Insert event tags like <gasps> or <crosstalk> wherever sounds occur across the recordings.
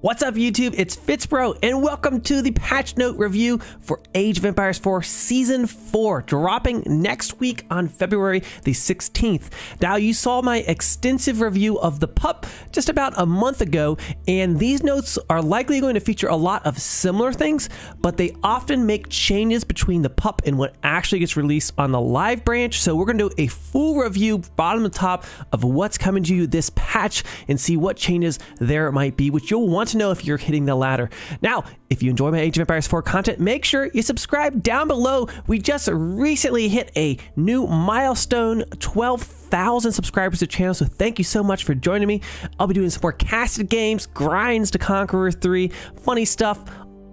What's up YouTube? It's Fitzbro and welcome to the patch note review for Age of Empires 4 Season 4 dropping next week on February the 16th. Now you saw my extensive review of the pup just about a month ago and these notes are likely going to feature a lot of similar things but they often make changes between the pup and what actually gets released on the live branch so we're going to do a full review bottom to top of what's coming to you this patch and see what changes there might be which you'll want to know if you're hitting the ladder. Now, if you enjoy my Age of Empires 4 content, make sure you subscribe down below. We just recently hit a new milestone 12,000 subscribers to the channel, so thank you so much for joining me. I'll be doing some more casted games, grinds to Conqueror 3, funny stuff,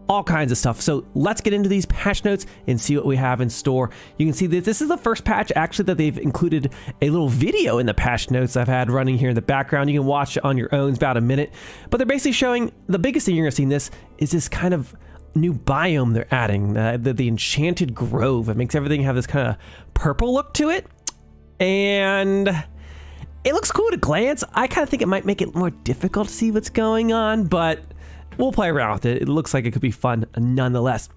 all kinds of stuff. So let's get into these patch notes and see what we have in store. You can see that this is the first patch actually that they've included a little video in the patch notes I've had running here in the background. You can watch it on your own. It's about a minute. But they're basically showing the biggest thing you're going to see in this is this kind of new biome they're adding, uh, the, the Enchanted Grove. It makes everything have this kind of purple look to it. And it looks cool at a glance. I kind of think it might make it more difficult to see what's going on, but we'll play around with it. It looks like it could be fun nonetheless.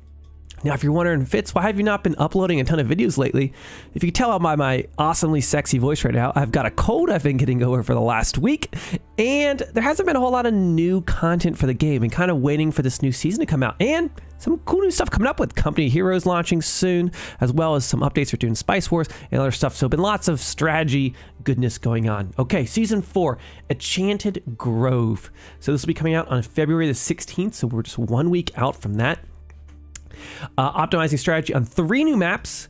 Now, if you're wondering, Fitz, why have you not been uploading a ton of videos lately? If you can tell by my awesomely sexy voice right now, I've got a cold I've been getting over for the last week, and there hasn't been a whole lot of new content for the game, and kind of waiting for this new season to come out. And some cool new stuff coming up with Company Heroes launching soon, as well as some updates for Dune Spice Wars and other stuff. So, been lots of strategy goodness going on. Okay, season four, Enchanted Grove. So, this will be coming out on February the 16th. So, we're just one week out from that uh, optimizing strategy on three new maps.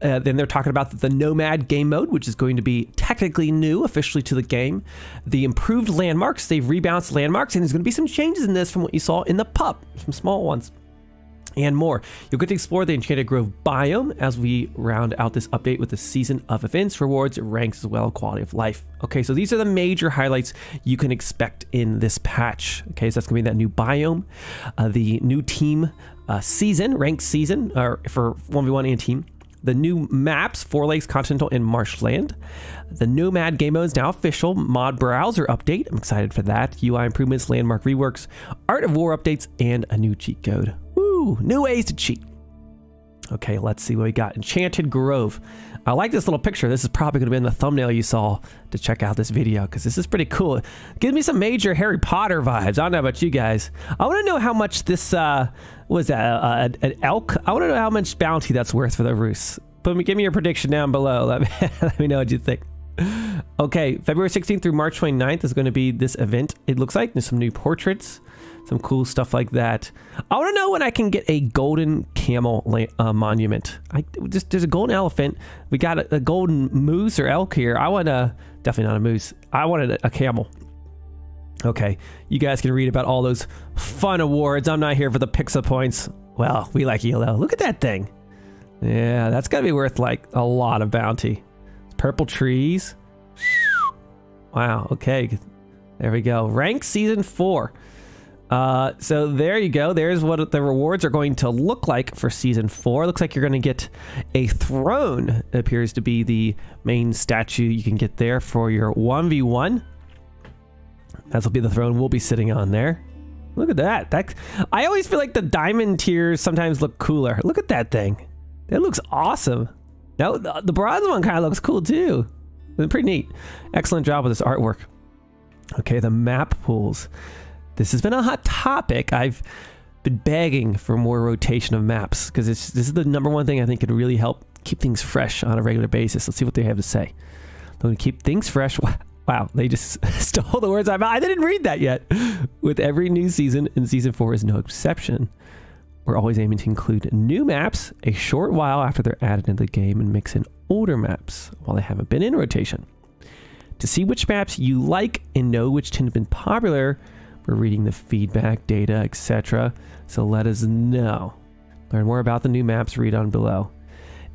Uh, then they're talking about the Nomad game mode, which is going to be technically new officially to the game. The improved landmarks, they've rebalanced landmarks, and there's going to be some changes in this from what you saw in the pup, some small ones and more. You'll get to explore the Enchanted Grove biome as we round out this update with the season of events, rewards, ranks, as well quality of life. Okay, so these are the major highlights you can expect in this patch. Okay, so that's gonna be that new biome, uh, the new team uh, season, ranked season, or for 1v1 and team. The new maps, Four Lakes, Continental, and Marshland. The Nomad game mode is now official. Mod browser update. I'm excited for that. UI improvements, landmark reworks, Art of War updates, and a new cheat code. Woo! New ways to cheat. Okay, let's see what we got. Enchanted Grove. I like this little picture. This is probably going to be in the thumbnail you saw to check out this video because this is pretty cool. Gives me some major Harry Potter vibes. I don't know about you guys. I want to know how much this, uh, was that, uh, an elk? I want to know how much bounty that's worth for the Rus. But give me your prediction down below. <laughs> Let me, let me know what you think. Okay, February 16th through March 29th is going to be this event. It looks like there's some new portraits some cool stuff like that. I want to know when I can get a golden camel uh, monument. I just there's a golden elephant. We got a, a golden moose or elk here. I want a definitely not a moose. I wanted a, a camel. Okay, you guys can read about all those fun awards. I'm not here for the pixel points. Well, we like yellow. Look at that thing. Yeah, that's to be worth like a lot of bounty. Purple trees. Wow, okay. There we go. Rank season four. Uh, so there you go. There's what the rewards are going to look like for season four. Looks like you're going to get a throne. It appears to be the main statue you can get there for your 1v1. That'll be the throne we'll be sitting on there. Look at that. That I always feel like the diamond tiers sometimes look cooler. Look at that thing. That looks awesome. Now the bronze one kind of looks cool too. Pretty neat. Excellent job with this artwork. Okay, the map pools. This has been a hot topic. I've been begging for more rotation of maps because this is the number one thing I think can really help keep things fresh on a regular basis. Let's see what they have to say. They're going to keep things fresh. Wow, they just <laughs> stole the words out. I didn't read that yet. With every new season, and season four is no exception. We're always aiming to include new maps a short while after they're added into the game and mix in older maps while they haven't been in rotation. To see which maps you like and know which tend to been popular, we're reading the feedback data, etc. So let us know. Learn more about the new maps, read on below.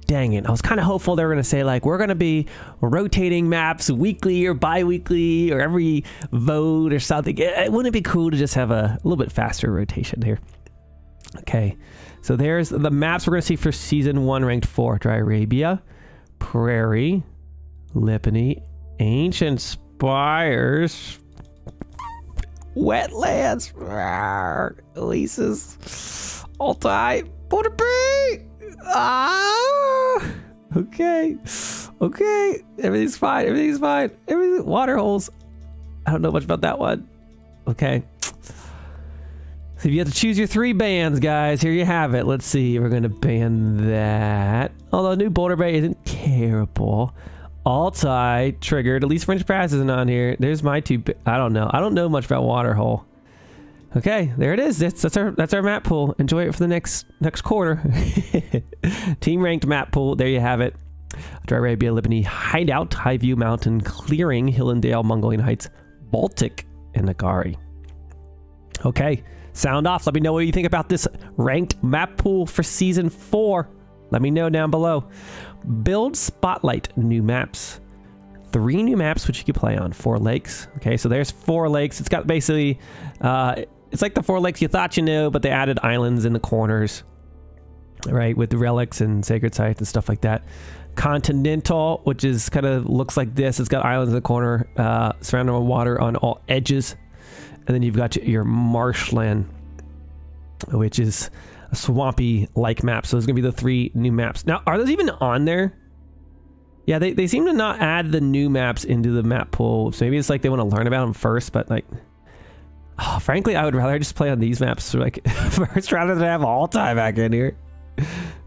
Dang it, I was kind of hopeful they were going to say, like, we're going to be rotating maps weekly or bi weekly or every vote or something. It, wouldn't it be cool to just have a, a little bit faster rotation here? Okay, so there's the maps we're going to see for season one, ranked four Dry Arabia, Prairie, Lipany, Ancient Spires, Wetlands. Rawr. Oasis. Altai. Boulder Bay. Ah. Okay. Okay. Everything's fine. Everything's fine. Everything. Water holes. I don't know much about that one. Okay. So you have to choose your three bands, guys. Here you have it. Let's see. We're going to ban that. Although New Boulder Bay isn't terrible. Altai triggered. At least French Pass isn't on here. There's my two. I don't know. I don't know much about Waterhole. Okay, there it is. That's, that's our that's our map pool. Enjoy it for the next next quarter. <laughs> Team ranked map pool. There you have it. Dry Arabia, Lipany, Hideout, Highview Mountain, Clearing, Hill and Dale, Mongolian Heights, Baltic, and Nagari. Okay, sound off. Let me know what you think about this ranked map pool for season four. Let me know down below. Build Spotlight new maps. Three new maps which you can play on. Four lakes. Okay, so there's four lakes. It's got basically, uh, it's like the four lakes you thought you knew, but they added islands in the corners, right, with relics and sacred sites and stuff like that. Continental, which is kind of looks like this. It's got islands in the corner, uh, surrounded by water on all edges and then you've got your marshland, which is swampy like map. So there's to be the three new maps. Now, are those even on there? Yeah, they, they seem to not add the new maps into the map pool. So maybe it's like they want to learn about them first, but like, oh, frankly, I would rather just play on these maps like <laughs> first rather than have Altai back in here.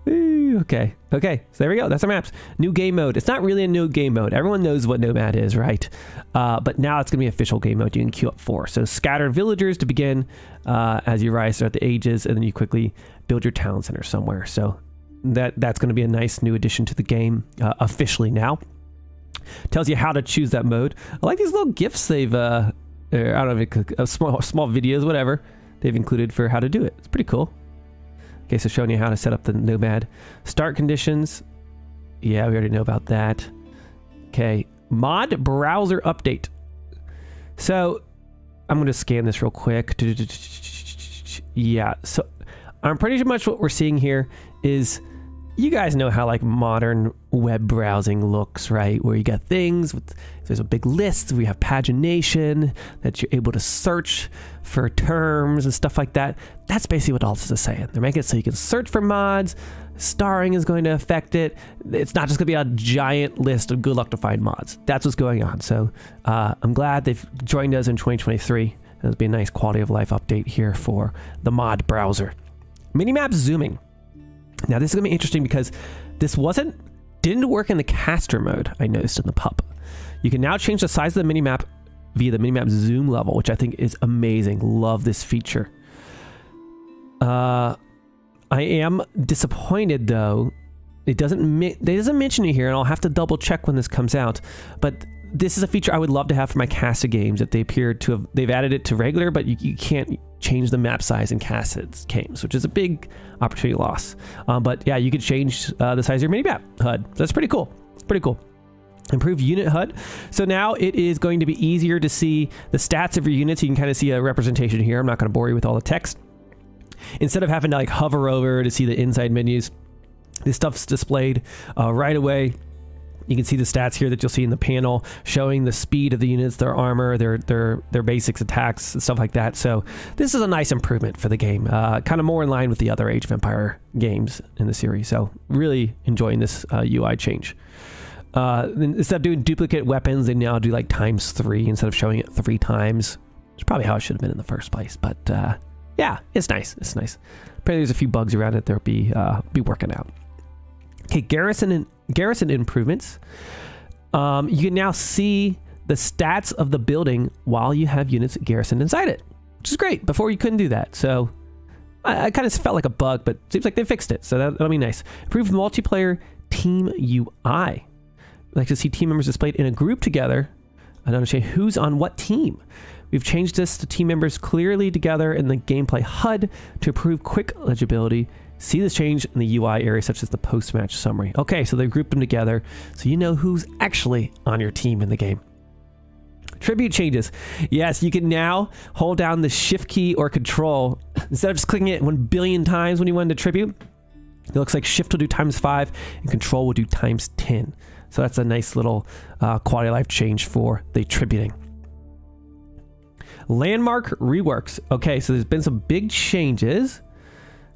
Okay. Okay. So there we go. That's our maps. New game mode. It's not really a new game mode. Everyone knows what Nomad is, right? Uh, but now it's going to be official game mode. You can queue up four. So scattered villagers to begin uh, as you rise throughout the ages, and then you quickly build your town center somewhere. So that that's going to be a nice new addition to the game uh, officially now. Tells you how to choose that mode. I like these little gifts they've, uh, I don't know, if small small videos, whatever they've included for how to do it. It's pretty cool. Okay, so showing you how to set up the Nomad. Start conditions. Yeah, we already know about that. Okay, mod browser update. So I'm going to scan this real quick. <laughs> Yeah, so I'm pretty much what we're seeing here is you guys know how like modern web browsing looks, right? Where you got things with there's a big list, we have pagination that you're able to search for terms and stuff like that. That's basically what Altus is saying. They're making it so you can search for mods. Starring is going to affect it. It's not just going to be a giant list of good luck to find mods. That's what's going on. So uh, I'm glad they've joined us in 2023. That'll be a nice quality of life update here for the mod browser. Minimap zooming. Now this is going to be interesting because this wasn't didn't work in the caster mode. I noticed in the pup. You can now change the size of the minimap via the minimap zoom level, which I think is amazing. Love this feature. Uh, I am disappointed though. It doesn't it doesn't mention it here, and I'll have to double check when this comes out. But this is a feature I would love to have for my caster games that they appear to have. They've added it to regular, but you, you can't change the map size in caster games, which is a big opportunity loss. Um, but yeah, you could change uh, the size of your mini map HUD. That's pretty cool. Pretty cool. Improved unit HUD. So now it is going to be easier to see the stats of your units. You can kind of see a representation here. I'm not going to bore you with all the text. Instead of having to like hover over to see the inside menus, this stuff's displayed uh, right away you can see the stats here that you'll see in the panel showing the speed of the units, their armor, their their their basics attacks, and stuff like that. So this is a nice improvement for the game. Uh, kind of more in line with the other Age of Empire games in the series. So really enjoying this uh, UI change. Uh, instead of doing duplicate weapons, they now do like times three instead of showing it three times. It's probably how it should have been in the first place. But uh, yeah, it's nice. It's nice. Apparently, there's a few bugs around it. that'll be uh, be working out. Okay, garrison and garrison improvements. Um, you can now see the stats of the building while you have units garrisoned inside it, which is great. Before you couldn't do that, so I, I kind of felt like a bug, but seems like they fixed it, so that, will be nice. Improved multiplayer team UI. Like to see team members displayed in a group together. I don't understand who's on what team. We've changed this to team members clearly together in the gameplay HUD to improve quick legibility See this change in the UI area, such as the post-match summary. Okay, so they grouped them together, so you know who's actually on your team in the game. Tribute changes. Yes, you can now hold down the shift key or control. Instead of just clicking it 1 billion times when you want to tribute, it looks like shift will do times 5 and control will do times 10. So that's a nice little uh, quality of life change for the tributing. Landmark reworks. Okay, so there's been some big changes.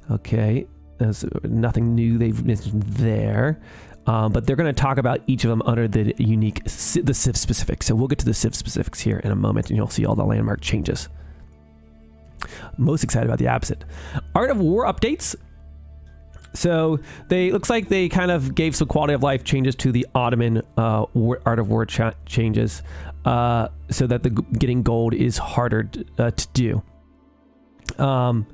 Okay, there's nothing new they've mentioned there. Um, but they're going to talk about each of them under the unique, the Civ specifics. So we'll get to the Civ specifics here in a moment, and you'll see all the landmark changes. Most excited about the opposite. Art of War updates. So they looks like they kind of gave some quality of life changes to the Ottoman uh, War, Art of War cha changes, uh, so that the getting gold is harder uh, to do. Um,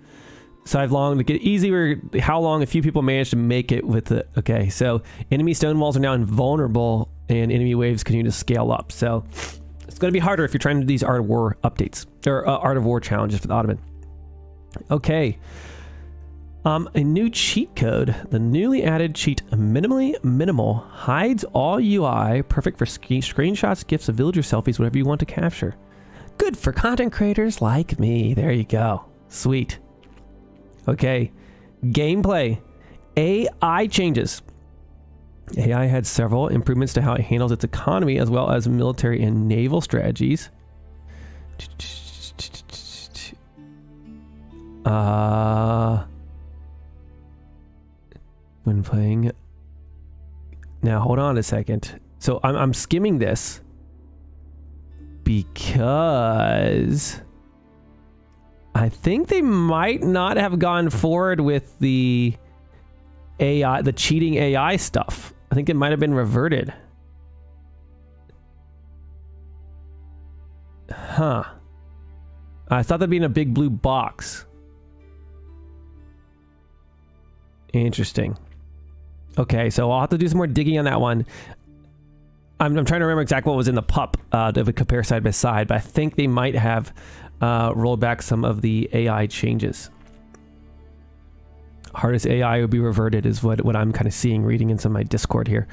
so I've long to get easier. How long? A few people managed to make it with it. Okay, so enemy stone walls are now invulnerable, and enemy waves continue to scale up. So it's going to be harder if you're trying to do these Art of War updates or uh, Art of War challenges for the Ottoman. Okay. Um, a new cheat code. The newly added cheat minimally minimal hides all UI, perfect for screenshots, gifs of villager selfies, whatever you want to capture. Good for content creators like me. There you go. Sweet. Okay. Gameplay. AI changes. AI had several improvements to how it handles its economy as well as military and naval strategies. Uh, when playing. Now, hold on a second. So I'm, I'm skimming this because I think they might not have gone forward with the AI, the cheating AI stuff. I think it might have been reverted. Huh. I thought that'd be in a big blue box. Interesting. Okay, so I'll have to do some more digging on that one. I'm, I'm trying to remember exactly what was in the pup uh, to compare side by side, but I think they might have uh, rolled back some of the AI changes. Hardest AI will be reverted is what, what I'm kind of seeing reading in some of my Discord here.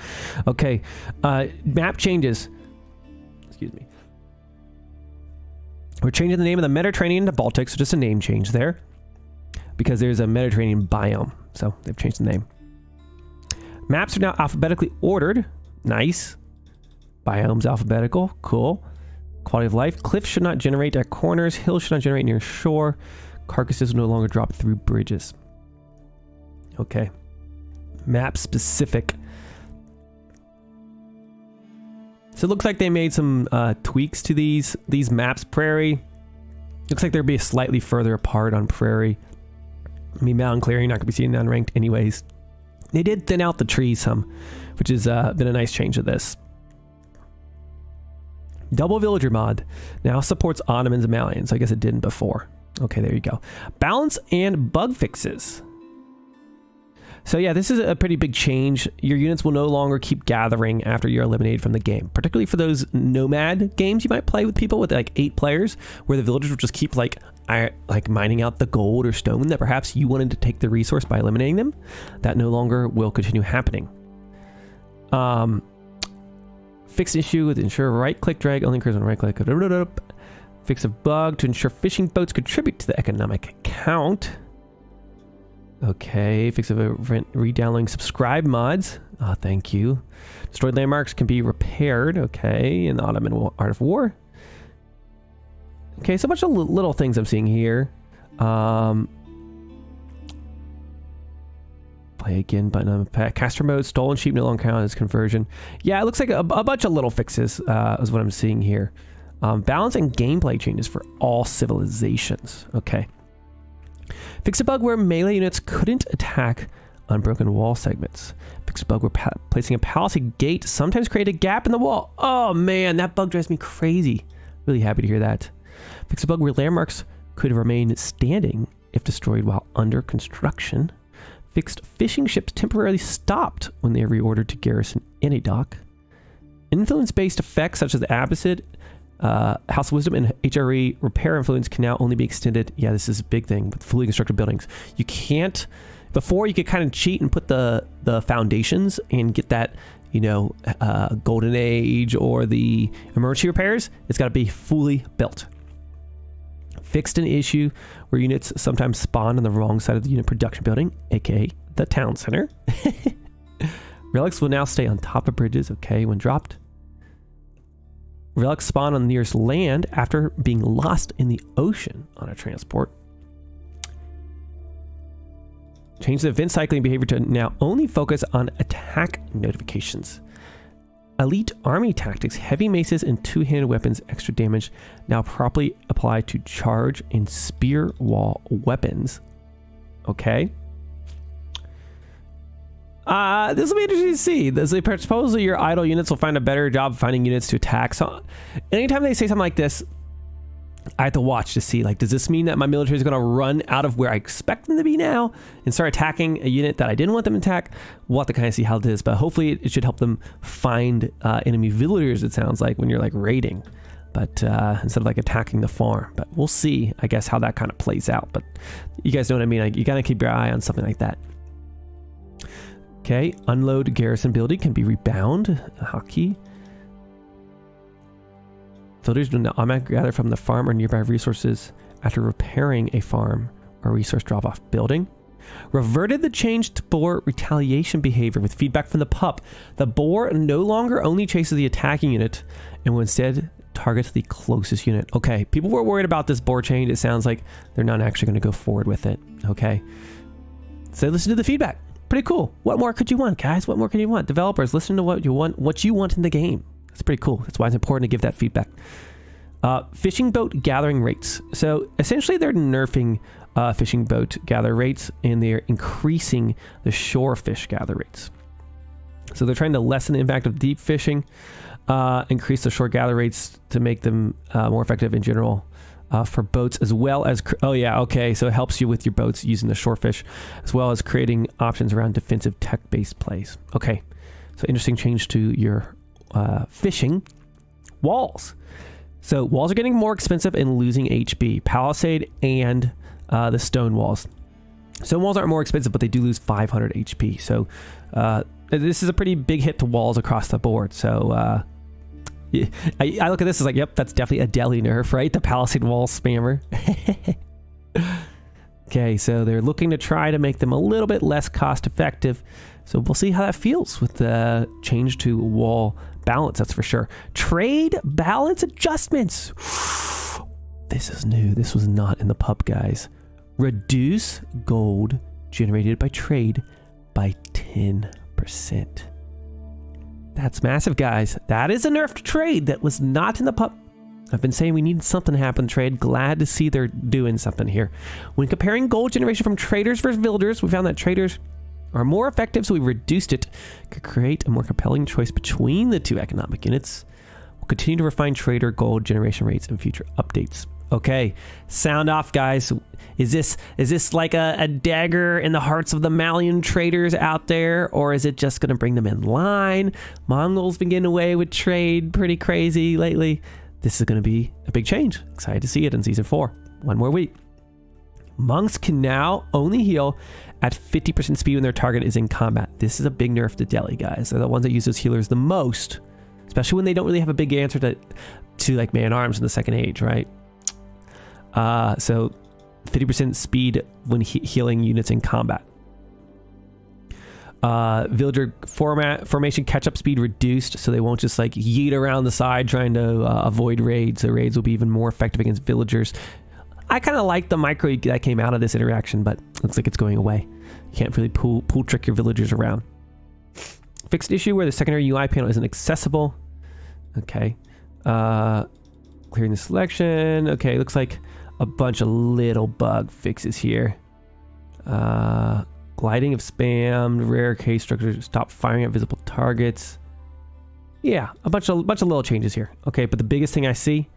Okay, uh, map changes. Excuse me. We're changing the name of the Mediterranean to Baltic, so just a name change there. Because there's a Mediterranean biome, so they've changed the name. Maps are now alphabetically ordered. Nice. Biomes alphabetical. Cool. Quality of life. Cliffs should not generate at corners. Hills should not generate near shore. Carcasses will no longer drop through bridges. Okay. Map specific. So it looks like they made some uh, tweaks to these these maps. Prairie. Looks like they'll be slightly further apart on Prairie. I mean, Mountain Clearing, not to be seen unranked anyways. They did thin out the trees some, which has uh, been a nice change of this. Double Villager mod now supports Ottomans and Malians. I guess it didn't before. Okay, there you go. Balance and bug fixes. So yeah, this is a pretty big change. Your units will no longer keep gathering after you're eliminated from the game, particularly for those nomad games you might play with people with like eight players, where the villagers will just keep like like mining out the gold or stone that perhaps you wanted to take the resource by eliminating them. That no longer will continue happening. Um, fix issue with ensure right click drag only occurs on right click. Fix a bug to ensure fishing boats contribute to the economic count. Okay, fix a redownloading subscribe mods. Oh, thank you. Destroyed landmarks can be repaired. Okay, in the Ottoman Art of War. Okay, so a bunch of little things I'm seeing here. Um, play again button on caster mode. Stolen sheep no longer count as conversion. Yeah, it looks like a, a bunch of little fixes uh, is what I'm seeing here. Um, balance and gameplay changes for all civilizations. Okay. Fix a bug where melee units couldn't attack unbroken wall segments. Fix a bug where placing a palisade gate sometimes created a gap in the wall. Oh man, that bug drives me crazy. Really happy to hear that. Fix a bug where landmarks could remain standing if destroyed while under construction. Fixed fishing ships temporarily stopped when they reordered to garrison any dock. Influence-based effects such as the Abbasid, uh, House of Wisdom, and HRE repair influence can now only be extended. Yeah, this is a big thing with fully constructed buildings. You can't before you could kind of cheat and put the the foundations and get that you know uh, golden age or the emergency repairs. It's got to be fully built fixed an issue where units sometimes spawn on the wrong side of the unit production building, aka the town center. <laughs> Relics will now stay on top of bridges, okay, when dropped. Relics spawn on the nearest land after being lost in the ocean on a transport. Change the event cycling behavior to now only focus on attack notifications. Elite army tactics, heavy maces, and two handed weapons, extra damage now properly apply to charge and spear wall weapons. Okay. Uh, this will be interesting to see. There's a proposal your idle units will find a better job finding units to attack. So, anytime they say something like this, I have to watch to see like, does this mean that my military is going to run out of where I expect them to be now and start attacking a unit that I didn't want them to attack? We'll have to kind of see how it is, but hopefully it should help them find uh, enemy villagers. It sounds like when you're like raiding, but uh, instead of like attacking the farm. But we'll see, I guess, how that kind of plays out. But you guys know what I mean. Like, you got to keep your eye on something like that. Okay, unload garrison building can be rebound. Hockey. Villagers do not automatically gather from the farm or nearby resources after repairing a farm or resource drop-off building. Reverted the change to boar retaliation behavior with feedback from the pup. The boar no longer only chases the attacking unit and will instead target the closest unit. Okay, people were worried about this boar change. It sounds like they're not actually going to go forward with it. Okay, so listen to the feedback. Pretty cool. What more could you want, guys? What more could you want? Developers, listen to what you want, what you want in the game. That's pretty cool. That's why it's important to give that feedback. Uh, fishing boat gathering rates. So essentially, they're nerfing uh, fishing boat gather rates and they're increasing the shore fish gather rates. So they're trying to lessen the impact of deep fishing, uh, increase the shore gather rates to make them uh, more effective in general. Uh, for boats as well as oh yeah okay so it helps you with your boats using the shore fish as well as creating options around defensive tech based plays okay so interesting change to your uh, fishing walls. So walls are getting more expensive and losing HP. Palisade and uh, the stone walls. Stone walls aren't more expensive, but they do lose 500 HP. So uh, this is a pretty big hit to walls across the board. So uh, I, I, look at this as like, yep, that's definitely a Delhi nerf, right? The Palisade wall spammer. <laughs> okay, so they're looking to try to make them a little bit less cost effective. So we'll see how that feels with the change to wall balance, that's for sure. Trade balance adjustments. <sighs> this is new. This was not in the pup, guys. Reduce gold generated by trade by 10%. That's massive, guys. That is a nerfed trade that was not in the pup. I've been saying we need something to happen trade. Glad to see they're doing something here. When comparing gold generation from traders versus villagers, we found that traders are more effective, so we've reduced it. Could create a more compelling choice between the two economic units. We'll continue to refine trader gold generation rates in future updates. Okay, sound off, guys. Is this is this like a, a dagger in the hearts of the Malian traders out there, or is it just going to bring them in line? Mongols been getting away with trade pretty crazy lately. This is going to be a big change. Excited to see it in season four. One more week. Monks can now only heal at 50% speed when their target is in combat. This is a big nerf to Delhi guys. They're the ones that use those healers the most, especially when they don't really have a big answer to, to like man arms in the second age, right? Uh, so 50% speed when he healing units in combat. Uh, villager format formation catch up speed reduced, so they won't just like yeet around the side trying to uh, avoid raids. The raids will be even more effective against villagers. I kind of like the micro that came out of this interaction, but looks like it's going away. You can't really pull, pull trick your villagers around. Fixed issue where the secondary UI panel isn't accessible. Okay. Uh, clearing the selection. Okay, looks like a bunch of little bug fixes here. Uh, gliding of spam, rare case structures, stop firing at visible targets. Yeah, a bunch of bunch of little changes here. Okay, but the biggest thing I see,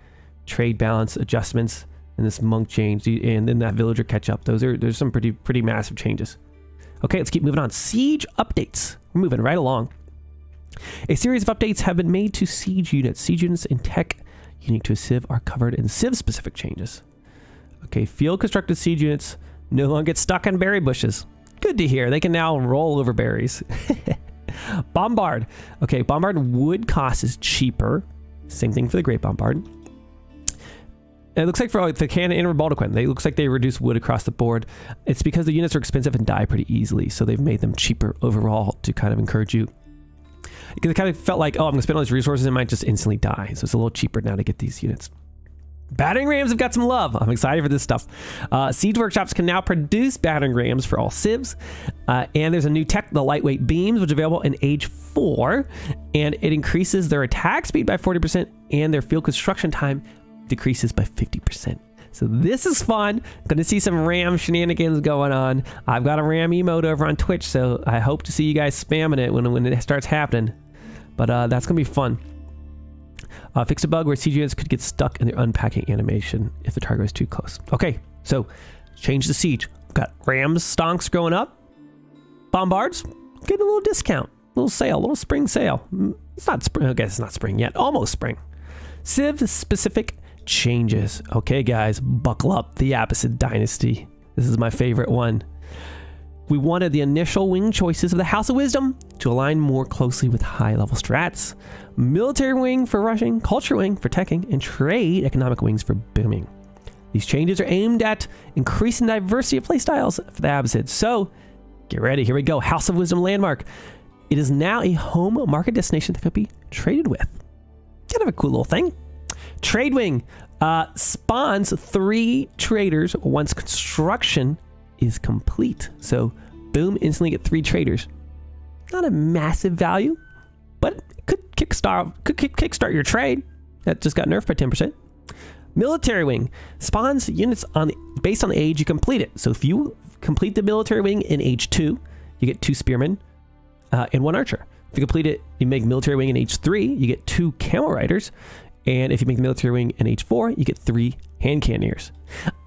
trade balance adjustments and this monk change and then that villager catch up. Those are there's some pretty pretty massive changes. Okay, let's keep moving on. Siege updates. We're moving right along. A series of updates have been made to siege units. Siege units in tech unique to a Civ are covered in Civ specific changes. Okay, field constructed siege units no longer get stuck in berry bushes. Good to hear. They can now roll over berries. <laughs> bombard. Okay, bombard wood cost is cheaper. Same thing for the great bombard. It looks like for the cannon and Baldequin, they looks like they reduce wood across the board. It's because the units are expensive and die pretty easily, so they've made them cheaper overall to kind of encourage you Because it kind of felt like, oh, I'm going to spend all these resources and might just instantly die. So it's a little cheaper now to get these units. Battering rams have got some love. I'm excited for this stuff. Uh, Siege workshops can now produce battering rams for all civs, uh, and there's a new tech, the lightweight beams, which is available in Age Four, and it increases their attack speed by 40% and their field construction time decreases by 50%. So this is fun. To see some RAM shenanigans going on. I've got a RAM emote over on Twitch, so I hope to see you guys spamming it when when it starts happening. But uh, that's to be fun. Uh, fix a bug where units could get stuck in their unpacking animation if the target was too close. Okay, so change the siege. We've got Rams stonks going up. Bombards getting a little discount, little sale, little spring sale. Mm, it's not spring. I guess it's not spring yet. Almost spring. Civ specific changes. Okay, guys, buckle up. The Abbasid Dynasty. This is my favorite one. We wanted the initial wing choices of the House of Wisdom to align more closely with high level strats. Military wing for rushing, culture wing for teching, and trade economic wings for booming. These changes are aimed at increasing diversity of playstyles for the Abbasid. So get ready, here we go. House of Wisdom landmark. It is now a home market destination that could be traded with. Kind of a cool little thing. Trade wing uh, spawns three traders once construction is complete. So, boom, instantly get three traders. Not a massive value, but could kickstart could kick, kickstart your trade. That just got nerfed by 10%. Military wing spawns units on based on the age you complete it. So if you complete the military wing in age two, you get two spearmen uh, and one archer. If you complete it, you make military wing in age three, you get two camel riders. And if you make the military wing in H4, you get three hand cannoneers.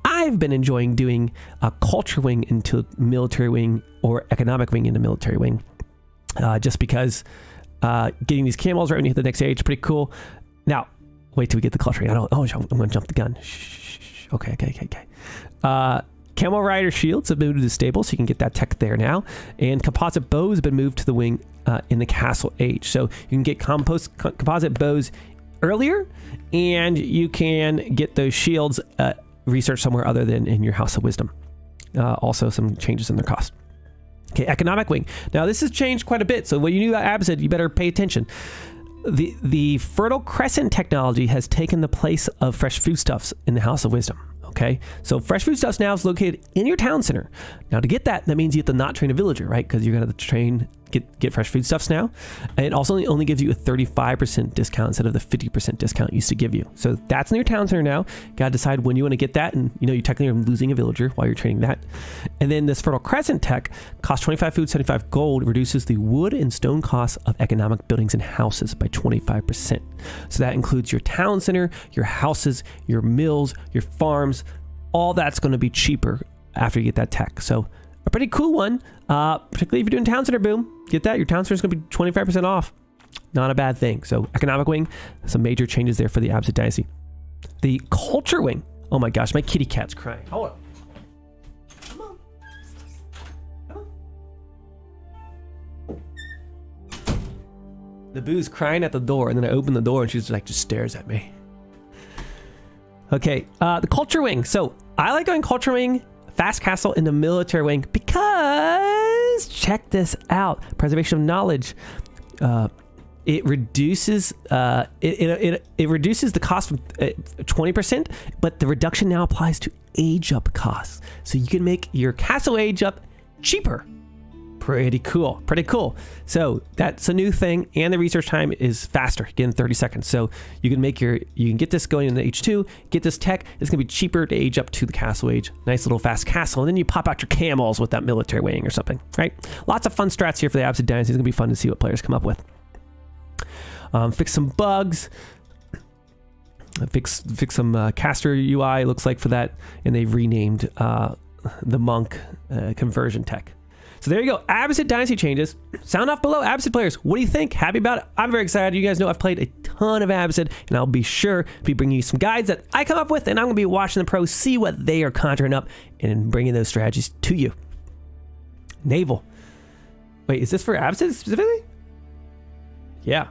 I've been enjoying doing a culture wing into military wing or economic wing into military wing, uh, just because uh, getting these camels right when you hit the next age pretty cool. Now, wait till we get the culture. I don't. Oh, I'm going to jump the gun. Shh, okay, okay, okay, okay. Uh, Camel Rider shields have moved to the stable, so you can get that tech there now. And composite bows have been moved to the wing uh, in the castle age, so you can get compost, composite bows earlier, and you can get those shields uh, researched somewhere other than in your House of Wisdom. Uh, also, some changes in their cost. Okay, economic wing. Now this has changed quite a bit. So what you knew about Abbasid, you better pay attention. The the fertile crescent technology has taken the place of fresh foodstuffs in the House of Wisdom. Okay, so fresh foodstuffs now is located in your town center. Now to get that, that means you have to not train a villager, right? Because you're gonna train get get fresh foodstuffs now. It also only gives you a 35% discount instead of the 50% discount used to give you. So that's in your town center now. Gotta decide when you want to get that, and you know you technically are losing a villager while you're training that. And then this fertile crescent tech costs 25 food, 75 gold, reduces the wood and stone costs of economic buildings and houses by 25%. So that includes your town center, your houses, your mills, your farms. All that's going to be cheaper after you get that tech. So a pretty cool one, uh, particularly if you're doing town center boom. Get that, your town center is going to be 25% off. Not a bad thing. So economic wing, some major changes there for the Abbasid Dynasty. The culture wing. Oh my gosh, my kitty cat's crying. Hold on. Come on. Come on. The boo's crying at the door, and then I open the door, and she's like just stares at me. Okay, uh, the culture wing. So I like going culture wing Fast Castle in the military wing because check this out preservation of knowledge. Uh, it reduces uh, it, it, it, it, reduces the cost from 20%, uh, but the reduction now applies to age up costs. So you can make your castle age up cheaper pretty cool pretty cool. So that's a new thing and the research time is faster again 30 seconds. So you can make your you can get this going in the h2 get this tech it's going to be cheaper to age up to the castle age. Nice little fast castle and then you pop out your camels with that military wing or something right? Lots of fun strats here for the Abbasid dynasty. It's going to be fun to see what players come up with. Um, fix some bugs. Fix fix some uh, caster ui looks like for that and they've renamed uh, the monk uh, conversion tech so there you go. Abbasid Dynasty changes. Sound off below, Abbasid players. What do you think? Happy about it? I'm very excited. You guys know I've played a ton of Abbasid, and I'll be sure to be bringing you some guides that I come up with, and I'm going to be watching the pros see what they are conjuring up and bringing those strategies to you. Naval. Wait, is this for Abbasid specifically? Yeah.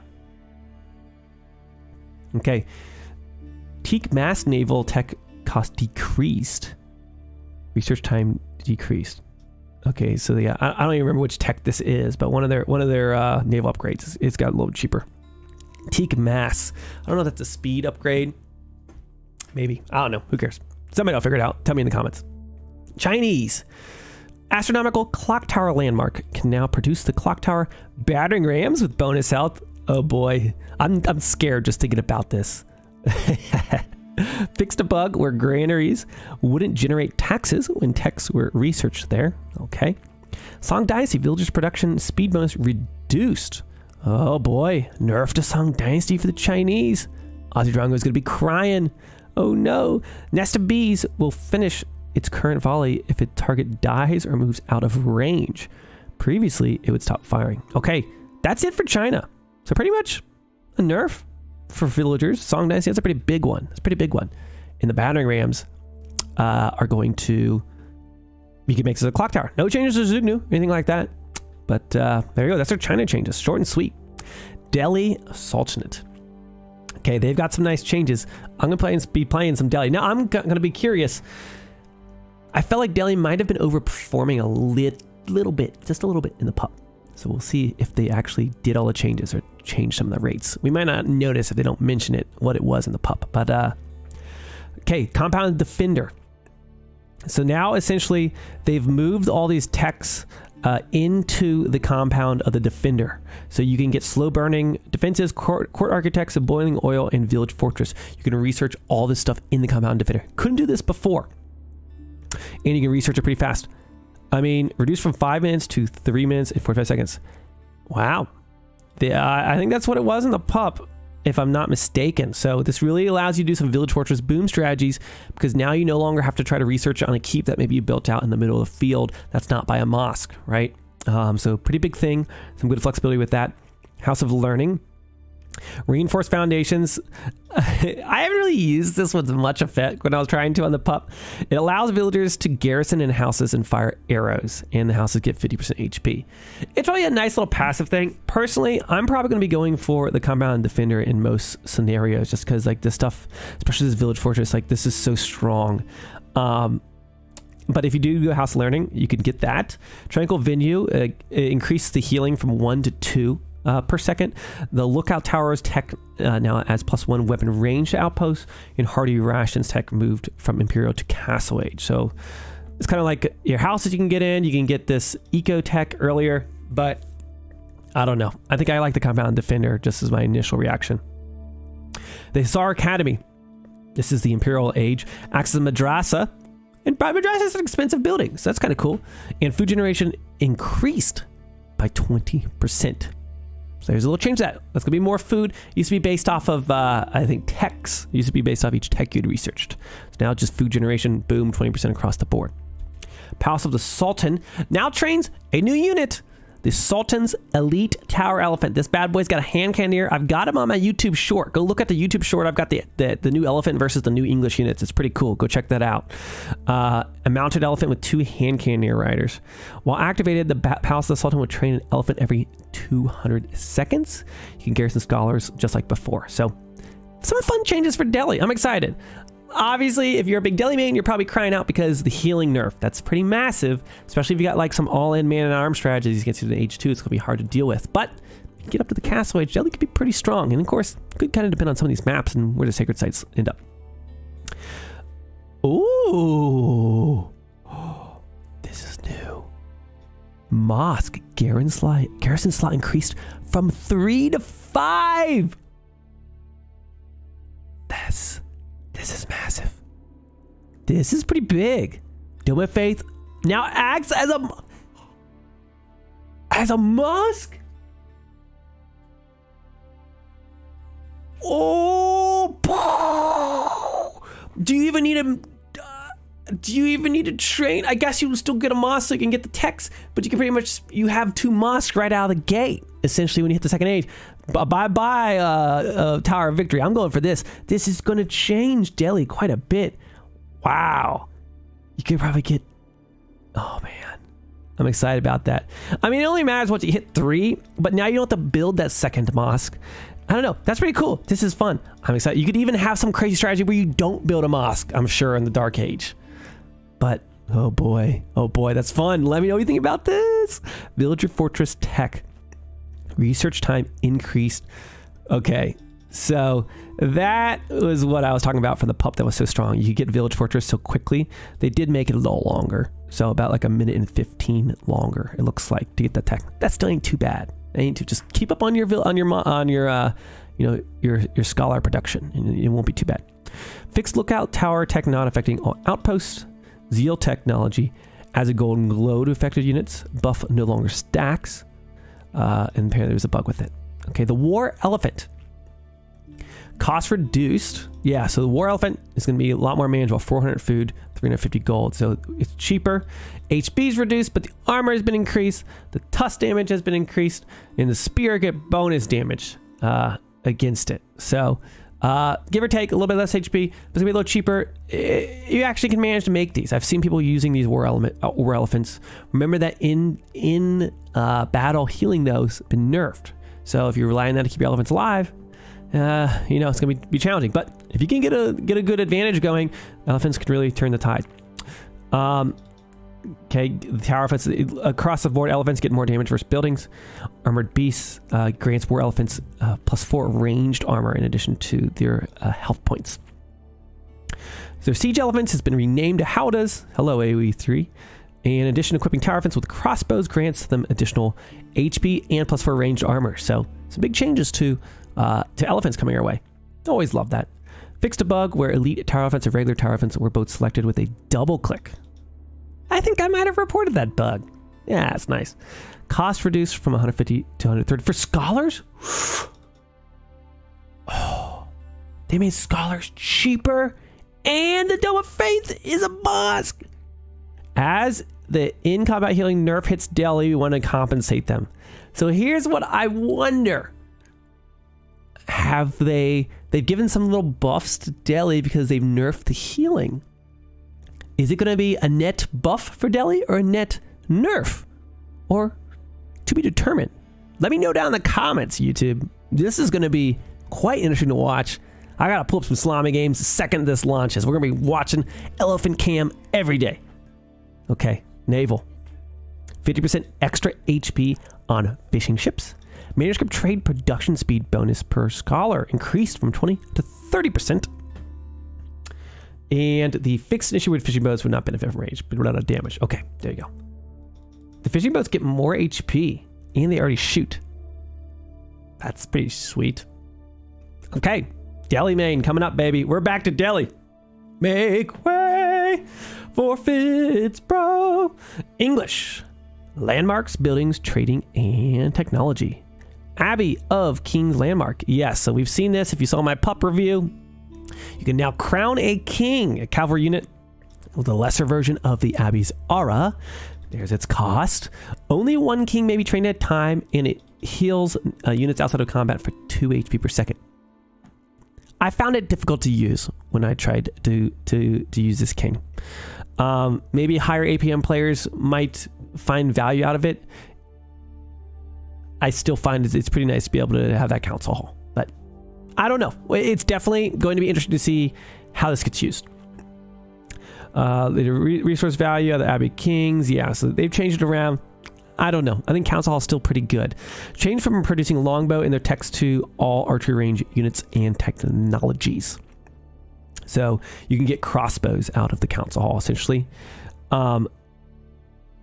Okay. Teak Masts naval tech cost decreased. Research time decreased. Okay, so yeah, I, I, don't even remember which tech this is, but one of their one of their uh, naval upgrades. It's got a little cheaper. Teak Masts. I don't know if that's a speed upgrade. Maybe. I don't know. Who cares? Somebody will figure it out. Tell me in the comments. Chinese. Astronomical clock tower landmark can now produce the clock tower battering rams with bonus health. Oh boy, I'm I'm scared just thinking about this. <laughs> <laughs> Fixed a bug where granaries wouldn't generate taxes when techs were researched there. Okay. Song Dynasty villagers production speed bonus reduced. Oh boy, nerf to Song Dynasty for the Chinese. Aussie Drongo is going to be crying. Oh no, Nest of Bees will finish its current volley if its target dies or moves out of range. Previously, it would stop firing. Okay, that's it for China. So pretty much a nerf for villagers. Song Dynasty, that's a pretty big one. That's a pretty big one. And the battering rams uh, are going to, you can make this a clock tower. No changes to Zhuge Nu, anything like that. But uh, there you go. That's their China changes. Short and sweet. Delhi Sultanate. Okay, they've got some nice changes. I'm going to be playing some Delhi. Now, I'm going to be curious. I felt like Delhi might have been overperforming a lit, little bit, just a little bit in the pup. So we'll see if they actually did all the changes or changed some of the rates. We might not notice if they don't mention it, what it was in the pup. But, uh, okay, Compound Defender. So now essentially they've moved all these techs uh, into the compound of the Defender. So you can get slow burning defenses, court, court architects, a boiling oil, and village fortress. You can research all this stuff in the compound Defender. Couldn't do this before. And you can research it pretty fast. I mean, reduced from five minutes to three minutes and 45 seconds. Wow. The, uh, I think that's what it was in the pup, if I'm not mistaken. So this really allows you to do some Village Fortress boom strategies because now you no longer have to try to research on a keep that maybe you built out in the middle of the field that's not by a mosque, right? Um, so pretty big thing. Some good flexibility with that. House of Learning. Reinforced foundations. <laughs> I haven't really used this with much effect when I was trying to on the pup. It allows villagers to garrison in houses and fire arrows, and the houses get 50% HP. It's really a nice little passive thing. Personally, I'm probably going to be going for the compound defender in most scenarios, just because like this stuff, especially this village fortress, like this is so strong. Um, but if you do go house learning, you can get that. Tranquil Venue uh, increases the healing from one to two uh, per second. The Lookout Tower's tech uh, now adds plus one weapon range outpost, and Hardy Rations tech moved from Imperial to Castle Age. So it's kind of like your houses you can get in. You can get this Eco Tech earlier, but I don't know. I think I like the Compound Defender just as my initial reaction. The Hisar Academy. This is the Imperial Age. Acts as a madrasa. And madrasa is an expensive building, so that's kind of cool. And food generation increased by 20%. So there's a little change that. That's gonna be more food. It used to be based off of uh, I think techs. It used to be based off each tech you'd researched. So now just food generation, boom, 20% across the board. Palace of the Sultan now trains a new unit the Sultan's Elite Tower Elephant. This bad boy's got a hand cannoneer. I've got him on my YouTube short. Go look at the YouTube short. I've got the, the, the new elephant versus the new English units. It's pretty cool. Go check that out. Uh, a mounted elephant with two hand cannoneer riders. While activated, the Palace of the Sultan would train an elephant every 200 seconds. You can garrison scholars just like before. So some fun changes for Delhi. I'm excited obviously, if you're a big Delhi main, you're probably crying out because the healing nerf. That's pretty massive, especially if you got like some all-in man and arm strategies against you to age two. It's gonna be hard to deal with. But get up to the castle age, Delhi could be pretty strong, and of course, could kind of depend on some of these maps and where the sacred sites end up. Ooh, <gasps> this is new. Mosque garrison slot, garrison slot increased from three to five. That's this is massive. This is pretty big. Dome of Faith now acts as a as a mosque. Oh, do you even need a? Uh, do you even need to train? I guess you will still get a mosque so you can get the text, but you can pretty much you have two mosques right out of the gate. Essentially, when you hit the second age, bye bye, uh, uh, Tower of Victory. I'm going for this. This is going to change Delhi quite a bit. Wow. You could probably get. Oh, man. I'm excited about that. I mean, it only matters once you hit three, but now you don't have to build that second mosque. I don't know. That's pretty cool. This is fun. I'm excited. You could even have some crazy strategy where you don't build a mosque, I'm sure, in the Dark Age. But Oh boy. Oh boy, that's fun. Let me know what you think about this. Villager Fortress Tech. Research time increased. Okay. So that was what I was talking about for the pup that was so strong. You could get Village Fortress so quickly. They did make it a little longer. So about like a minute and 15 longer, it looks like, to get the tech. That still ain't too bad. It ain't too just keep up on your on your on your uh you know your your scholar production and it won't be too bad. Fixed lookout tower tech not affecting all outposts. Zeal technology as a golden glow to affected units. Buff no longer stacks. Uh, and apparently there's a bug with it. Okay, the war elephant. Cost reduced. Yeah, so the war elephant is going to be a lot more manageable. 400 food, 350 gold. So it's cheaper. HP is reduced, but the armor has been increased. The tusk damage has been increased, and the spear get bonus damage uh, against it. So uh, give or take a little bit less HP, but it's gonna be a little cheaper. You actually can manage to make these. I've seen people using these war element uh, war elephants. Remember that in in uh, battle, healing those been nerfed. So if you're relying on that to keep your elephants alive, uh, you know it's gonna be, be challenging. But if you can get a get a good advantage going, elephants can really turn the tide. Um, Okay, the tower elephants across the board. Elephants get more damage versus buildings. Armored beasts uh, grants war elephants uh, plus four ranged armor in addition to their uh, health points. So siege elephants has been renamed to Howdahs. Hello AOE three. In addition, equipping tower elephants with crossbows grants them additional HP and plus four ranged armor. So some big changes to uh, to elephants coming our way. Always love that. Fixed a bug where elite tower elephants and regular tower elephants were both selected with a double click I think I might have reported that bug. Yeah, it's nice. Cost reduced from 150 to 130 for scholars. <sighs> Oh, they made scholars cheaper, and the Dome of Faith is a must. As the in combat healing nerf hits Delhi, we want to compensate them. So here's what I wonder: Have they they've given some little buffs to Delhi because they've nerfed the healing? Is it going to be a net buff for Delhi or a net nerf? Or to be determined? Let me know down in the comments, YouTube. This is going to be quite interesting to watch. I got to pull up some Salami games the second this launches. We're going to be watching Elephant Cam every day. Okay, Naval. 50% extra HP on fishing ships. Manuscript trade production speed bonus per scholar increased from 20 to 30%. And the fixed issue with fishing boats would not benefit from rage, but run out of damage. Okay, there you go. The fishing boats get more HP, and they already shoot. That's pretty sweet. Okay, Delhi, Maine, coming up, baby. We're back to Delhi. Make way for Fitzbro. English. Landmarks, buildings, trading, and technology. Abbey of King's Landmark. Yes, so we've seen this. If you saw my pup review, you can now crown a king, a cavalry unit with a lesser version of the Abbey's aura. There's its cost. Only one king may be trained at a time, and it heals uh, units outside of combat for 2 HP per second. I found it difficult to use when I tried to to to use this king. Um, maybe higher APM players might find value out of it. I still find it's pretty nice to be able to have that council hall. I don't know. It's definitely going to be interesting to see how this gets used. Uh, the resource value of the Abbey Kings, yeah, so they've changed it around. I don't know. I think Council Hall is still pretty good. Change from producing longbow in their text to all archery range units and technologies. So you can get crossbows out of the Council Hall essentially. Um,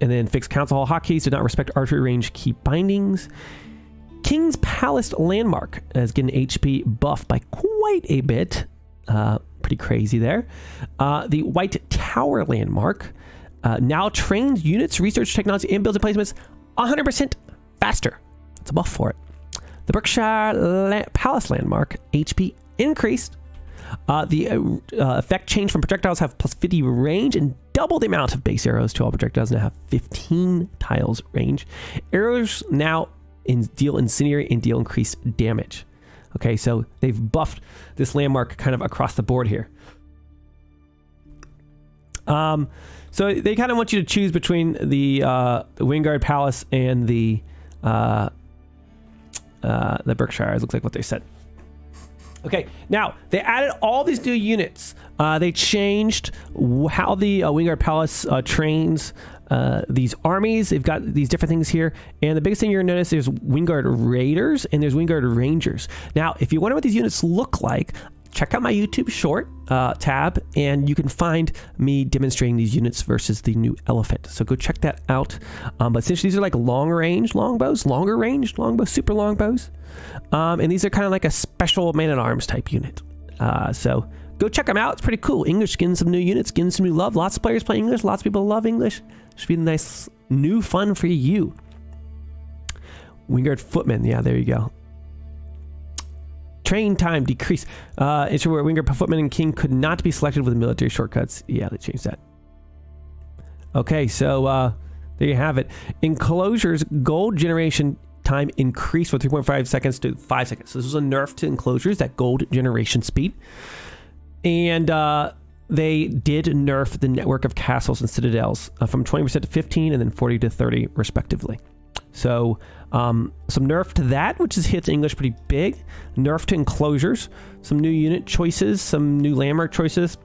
and then fix Council Hall hotkeys did not respect archery range key bindings. King's Palace Landmark is getting HP buff by quite a bit. Uh, pretty crazy there. Uh, the White Tower Landmark uh, now trains units, research technology, and builds placements 100% faster. It's a buff for it. The Berkshire La Palace Landmark HP increased. Uh, the uh, uh, effect change from projectiles have plus 50 range and double the amount of base arrows to all projectiles now have 15 tiles range. Arrows now in deal incendiary and deal increased damage. Okay, so they've buffed this landmark kind of across the board here. Um, so they kind of want you to choose between the, uh, the Wynguard Palace and the uh, uh, the Berkshire. Looks like what they said. Okay, now they added all these new units. Uh, they changed how the uh, Wynguard Palace uh, trains uh, these armies. They've got these different things here. And the biggest thing you're going to notice is Wynguard Raiders and there's Wynguard Rangers. Now, if you wonder what these units look like, check out my YouTube short uh, tab and you can find me demonstrating these units versus the new elephant. So go check that out. Um, but essentially, these are like long range longbows, longer range longbows, super longbows. Um, and these are kind of like a special man at arms type unit. Uh, so go check them out. It's pretty cool. English getting some new units, getting some new love. Lots of players play English. Lots of people love English. Should be a nice new fun for you. Wynguard Footman. Yeah, there you go. Train time decrease. Uh, issue where Wynguard Footman and King could not be selected with military shortcuts. Yeah, they changed that. Okay, so uh, there you have it. Enclosures gold generation time increased from 3.5 seconds to 5 seconds. So this was a nerf to enclosures, that gold generation speed. And uh, they did nerf the network of castles and citadels uh, from 20% to 15 and then 40 to 30 respectively. So um, some nerf to that, which has hit English pretty big. Nerf to enclosures, some new unit choices, some new landmark choices.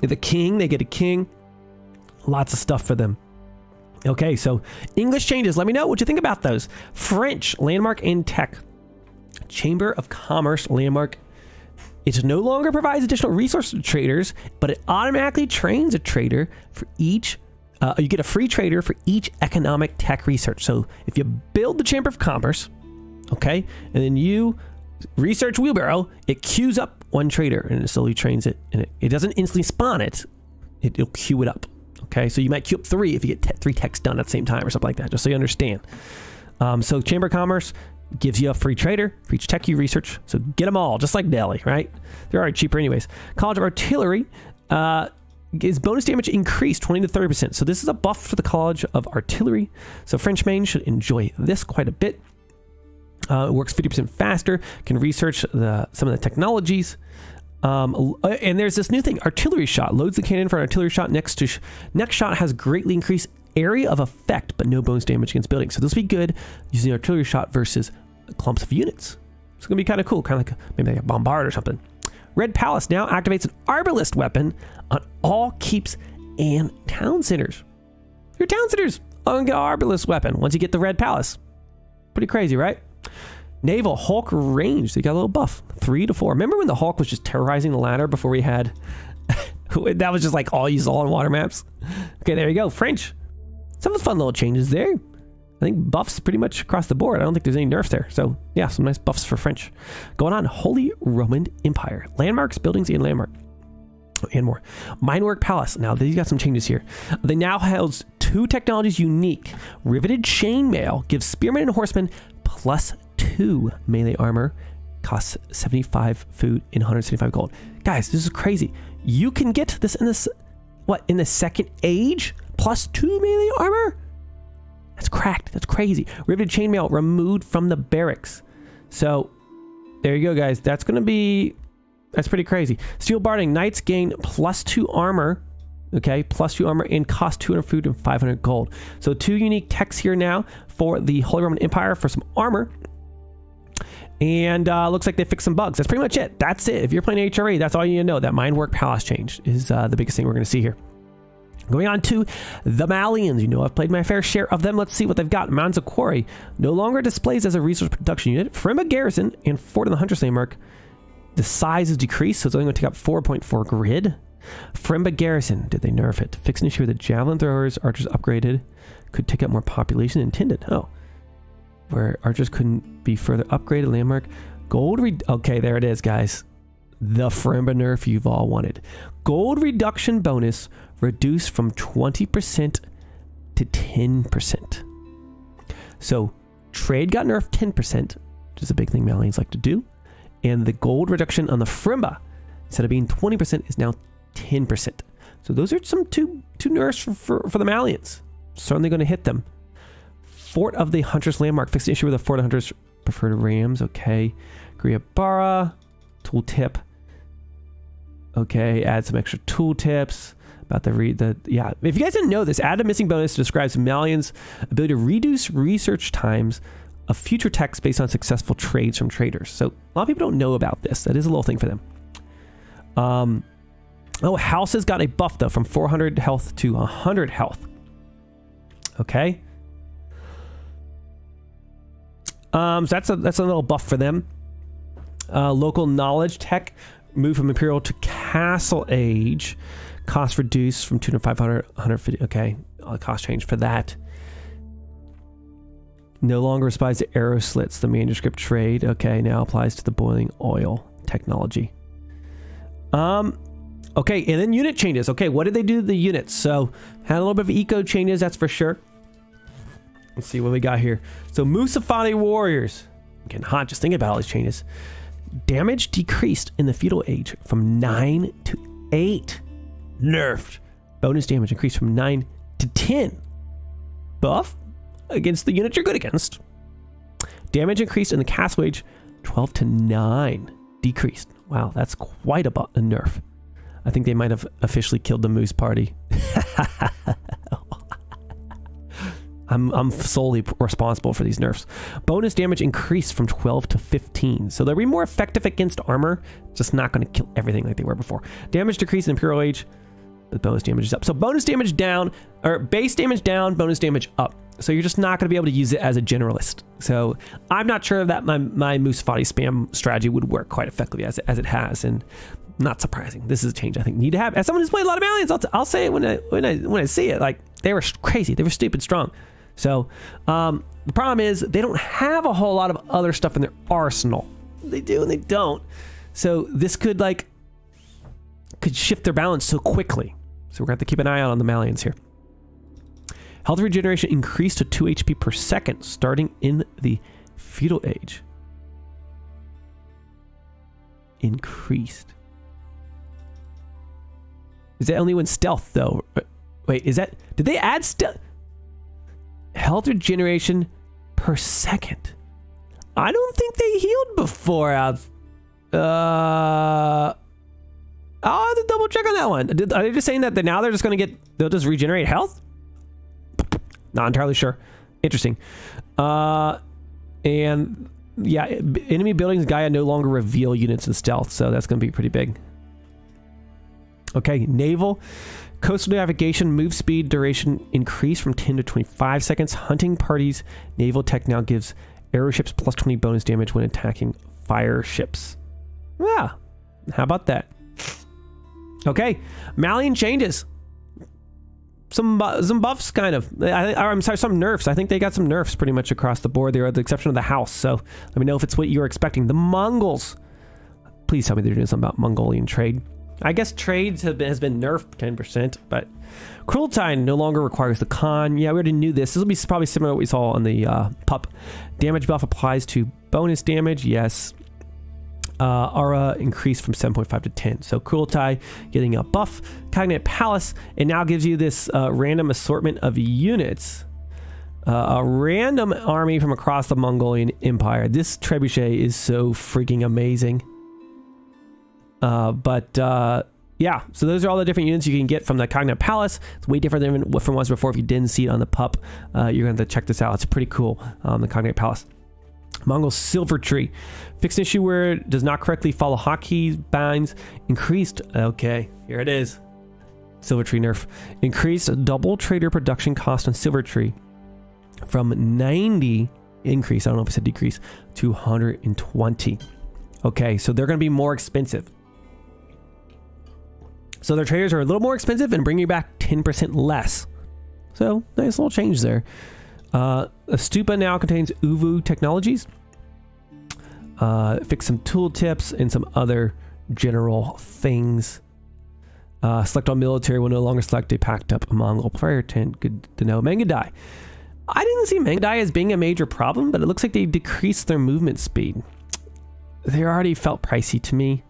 The king, they get a king. Lots of stuff for them. Okay, so English changes. Let me know what you think about those. French, landmark and tech. Chamber of Commerce, landmark it no longer provides additional resources to traders, but it automatically trains a trader for each. Uh, you get a free trader for each economic tech research. So if you build the Chamber of Commerce, okay, and then you research wheelbarrow, it queues up one trader and it slowly trains it, and it, it doesn't instantly spawn it. it. It'll queue it up. Okay, so you might queue up three if you get te- three techs done at the same time or something like that, just so you understand. Um, so Chamber of Commerce gives you a free trader for each tech you research. So get them all, just like Delhi, right? They're already cheaper anyways. College of Artillery uh, is bonus damage increased 20 to 30%. So this is a buff for the College of Artillery. So French main should enjoy this quite a bit. Uh, it works 50% faster, can research the, some of the technologies. Um, uh, and there's this new thing, artillery shot. Loads the cannon for an artillery shot next to sh- next shot has greatly increased area of effect, but no bonus damage against buildings. So this will be good using artillery shot versus clumps of units. It's going to be kind of cool, kind of like maybe like a bombard or something. Red Palace now activates an arbalist weapon on all keeps and town centers. Your town centers on an arbalist weapon once you get the Red Palace. Pretty crazy, right? Naval Hulk range. They got a little buff. Three to four. Remember when the Hulk was just terrorizing the ladder before we had. <laughs> that was just like all you saw on water maps? Okay, there you go. French. Some of the fun little changes there. I think buffs pretty much across the board. I don't think there's any nerfs there. So yeah, some nice buffs for French. Going on, Holy Roman Empire. Landmarks, buildings, and landmark. And more. Meinwerk Palace. Now, these got some changes here. They now house two technologies unique. Riveted chainmail gives spearmen and horsemen plus two melee armor. Costs 75 food and 175 gold. Guys, this is crazy. You can get this in this, what, in the second age? Plus two melee armor? That's cracked. That's crazy. Riveted chainmail removed from the barracks. So there you go, guys. That's going to be. That's pretty crazy. Steel Barding. Knights gain plus two armor. Okay, plus two armor and cost 200 food and 500 gold. So two unique techs here now for the Holy Roman Empire for some armor. And uh, looks like they fixed some bugs. That's pretty much it. That's it. If you're playing HRE, that's all you need to know. That Meinwerk Palace change is uh, the biggest thing we're going to see here. Going on to the Malians. You know, I've played my fair share of them. Let's see what they've got. Mansa Quarry no longer displays as a resource production unit. Farimba Garrison and Fort in the Huntress Landmark. The size is decreased, so it's only going to take up 4.4 grid. Farimba Garrison, did they nerf it? Fix an issue with the javelin throwers, archers upgraded, could take up more population intended. Oh. Where archers couldn't be further upgraded. Landmark. Gold. Re- okay, there it is, guys. The Farimba nerf you've all wanted. Gold reduction bonus reduced from 20% to 10%. So trade got nerfed 10%, which is a big thing Malians like to do. And the gold reduction on the Farimba, instead of being 20%, is now 10%. So those are some two two nerfs for, for, for the Malians. Certainly going to hit them. Fort of the Huntress Landmark. Fixed the issue with the Fort of Hunters preferred Rams. Okay. Griot Bara. Tooltip. Okay. Add some extra tooltips about the read the yeah. If you guys didn't know this, add a missing bonus describes Malian's ability to reduce research times of future techs based on successful trades from traders. So a lot of people don't know about this. That is a little thing for them. Um, oh, houses got a buff though from 400 health to 100 health. Okay. Um, so that's a that's a little buff for them. Uh, local knowledge tech move from imperial to castle age. Cost reduced from 200 to 500, 150. Okay, cost change for that. No longer applies to arrow slits. The manuscript trade. Okay, now applies to the boiling oil technology. Um, okay, and then unit changes. Okay, what did they do to the units? So had a little bit of eco changes, that's for sure. Let's see what we got here. So Musofadi warriors. Getting hot just thinking about all these changes. Damage decreased in the feudal age from 9 to 8. Nerfed. Bonus damage increased from 9 to 10. Buff against the units you're good against. Damage increased in the castle age 12 to 9. Decreased. Wow, that's quite a, a nerf. I think they might have officially killed the Moose Party. <laughs> I'm, I'm solely responsible for these nerfs. Bonus damage increased from 12 to 15. So they'll be more effective against armor, just not going to kill everything like they were before. Damage decrease in Imperial Age, the bonus damage is up. So bonus damage down, or base damage down, bonus damage up. So you're just not going to be able to use it as a generalist. So I'm not sure that my, my Musofadi spam strategy would work quite effectively as, as it has. And not surprising. This is a change I think need to have. As someone who's played a lot of Malians, I'll, I'll say it when I, when, I, when I see it. Like, they were crazy. They were stupid strong. So um, the problem is they don't have a whole lot of other stuff in their arsenal. They do and they don't. So this could like could shift their balance so quickly. So we're gonna have to keep an eye out on the Malians here. Health regeneration increased to 2 HP per second starting in the feudal age. Increased. Is that only when stealth though? Wait, is that did they add stealth? health regeneration per second. I don't think they healed before. I've, uh, I'll have to double check on that one. Did, are they just saying that now they're just going to get, they'll just regenerate health? Not entirely sure. Interesting. Uh, and yeah, enemy buildings Gaia no longer reveal units in stealth, so that's going to be pretty big. Okay, naval. Coastal navigation move speed duration increased from 10 to 25 seconds. Hunting parties naval tech now gives arrow ships plus 20 bonus damage when attacking fire ships. Yeah, how about that? Okay, Malian changes. Some some buffs, kind of. I, I'm sorry, some nerfs. I think they got some nerfs pretty much across the board there, with the exception of the house. So let me know if it's what you're expecting. The Mongols. Please tell me they're doing something about Mongolian trade. I guess trades have been, has been nerfed 10%, but Kurultai no longer requires the Khan. Yeah, we already knew this. This will be probably similar to what we saw on the uh, pup. Damage buff applies to bonus damage. Yes. Uh, aura increased from 7.5 to 10. So Kurultai getting a buff. Khaganate Palace, it now gives you this uh, random assortment of units. Uh, a random army from across the Mongolian Empire. This trebuchet is so freaking amazing. Uh, but uh, yeah, so those are all the different units you can get from the Khaganate Palace. It's way different than what from ones before. If you didn't see it on the pup, uh, you're going to check this out. It's pretty cool, um, the Khaganate Palace. Mongol Silver Tree. Fixed issue where it does not correctly follow hotkey binds. Increased. Okay, here it is. Silver Tree nerf. Increased double trader production cost on Silver Tree from 90 increase, I don't know if it's a decrease, to 120. Okay, so they're going to be more expensive. So their traders are a little more expensive and bring you back 10% less. So nice little change there. Uh, Stupa now contains Ovoo technologies. Uh, fix some tooltips and some other general things. Uh, select on military will no longer select a packed up Mongol prayer tent. Good to know. Mangudai. I didn't see Mangudai as being a major problem, but it looks like they decreased their movement speed. They already felt pricey to me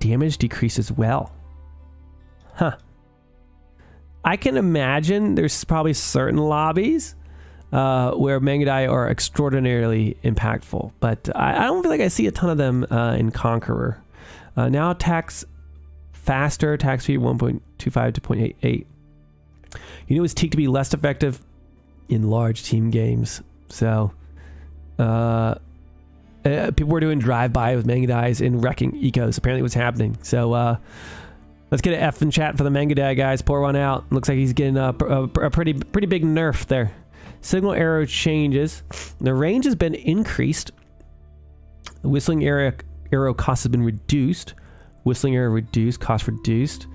damage decreases well. Huh. I can imagine there's probably certain lobbies uh, where Mangudai are extraordinarily impactful, but I, I, don't feel like I see a ton of them uh, in Conqueror. Uh, now attacks faster, attack speed 1.25 to 0.88. You know, it's teak to be less effective in large team games. So Uh, uh, people were doing drive-by with Mangudais and wrecking ecos. Apparently, what's happening. So uh, let's get an F in chat for the Mangudai guys. Pour one out. Looks like he's getting a, a, a pretty pretty big nerf there. Signal arrow changes. The range has been increased. The whistling arrow arrow cost has been reduced. Whistling arrow reduced. Cost reduced.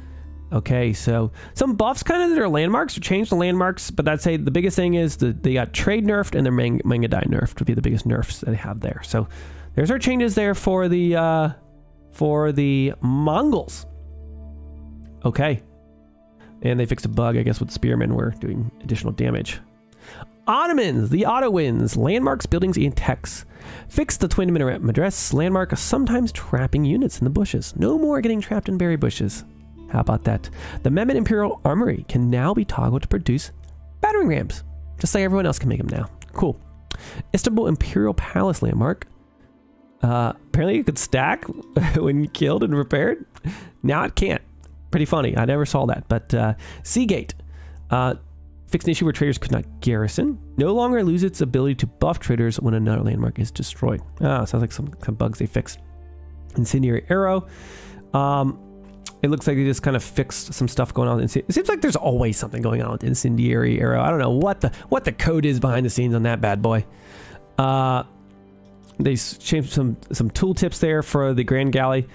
Okay, so some buffs kind of that are landmarks or changed the landmarks, but I'd say the biggest thing is that they got trade nerfed and their Mang- Mangudai nerfed would be the biggest nerfs that they have there. So there's our changes there for the uh, for the Mongols. Okay, and they fixed a bug, I guess, with Spearmen were doing additional damage. Ottomans, the Ottowins, landmarks, buildings, and techs. Fix the twin minaret Medrese landmark, sometimes trapping units in the bushes. No more getting trapped in berry bushes. How about that? The Mehmet Imperial Armory can now be toggled to produce battering rams, just like everyone else can make them now. Cool. Istanbul Imperial Palace landmark. Uh, apparently, you could stack <laughs> when killed and repaired. Now it can't. Pretty funny. I never saw that. But uh, Seagate. Uh, fixed an issue where traders could not garrison. No longer lose its ability to buff traders when another landmark is destroyed. Ah, sounds like some, some bugs they fixed. Incendiary Arrow. Um, it looks like they just kind of fixed some stuff going on. It seems like there's always something going on with Incendiary Arrow. I don't know what the what the code is behind the scenes on that bad boy. Uh, they changed some some tooltips there for the Grand Galley.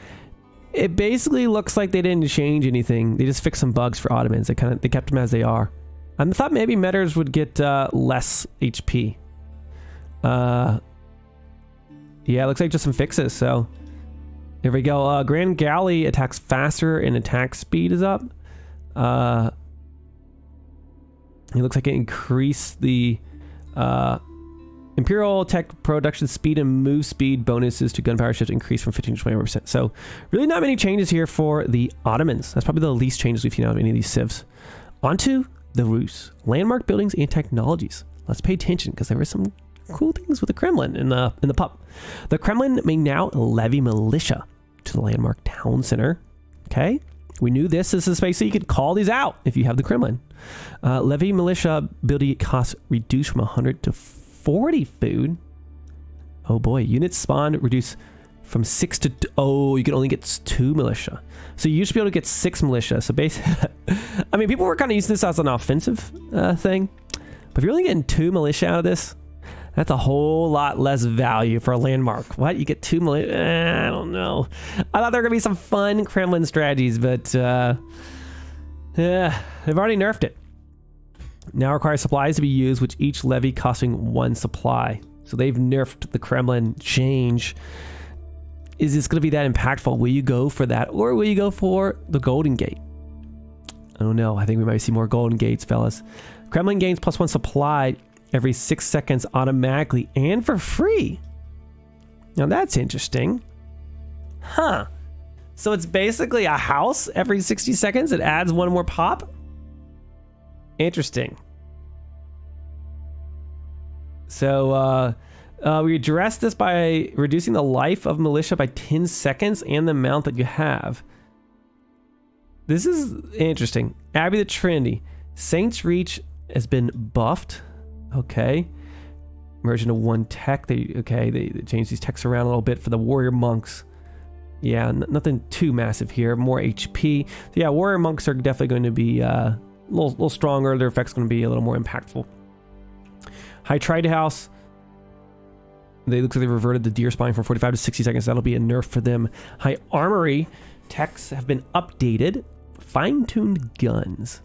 It basically looks like they didn't change anything. They just fixed some bugs for Ottomans. They kind of they kept them as they are. I thought maybe Mehters would get uh, less HP. Uh, yeah, it looks like just some fixes. So here we go. Uh, Grand Galley attacks faster and attack speed is up. Uh, it looks like it increased the uh, Imperial Tech production speed and move speed bonuses to gunpowder ships increased from 15 to 20%. So, really, not many changes here for the Ottomans. That's probably the least changes we've seen out of any of these civs. Onto the Rus landmark buildings and technologies. Let's pay attention because there were some cool things with the Kremlin in the in the pup. The Kremlin may now levy militia to the landmark town center. Okay, we knew this is a space that you could call these out if you have the Kremlin. Uh, levy militia ability costs reduced from 100 to 40 food. Oh boy, units spawned reduce from six to oh, you can only get two militia. So you should be able to get six militia. So basically, <laughs> I mean, people were kind of using this as an offensive uh, thing, but if you're only getting two militia out of this, that's a whole lot less value for a landmark. What? You get two million? Eh, I don't know. I thought there were to be some fun Kremlin strategies, but uh, yeah, they've already nerfed it. Now requires supplies to be used, which each levy costing one supply. So they've nerfed the Kremlin change. Is this going to be that impactful? Will you go for that, or will you go for the Golden Gate? I don't know. I think we might see more Golden Gates, fellas. Kremlin gains plus one supply every six seconds automatically and for free. Now that's interesting. Huh. So it's basically a house every 60 seconds. It adds one more pop. Interesting. So uh, uh, we address this by reducing the life of militia by 10 seconds and the amount that you have. This is interesting. Abbey the Trinity. Saints Reach has been buffed Okay. Merge into one tech. They okay. They, they change these techs around a little bit for the warrior monks. Yeah, nothing too massive here. More HP. So yeah, warrior monks are definitely going to be uh, little, little stronger. Their effect's going to be a little more impactful. High Trade House. They look like they reverted the deer spine from 45 to 60 seconds. That'll be a nerf for them. High Armory techs have been updated. Fine tuned guns.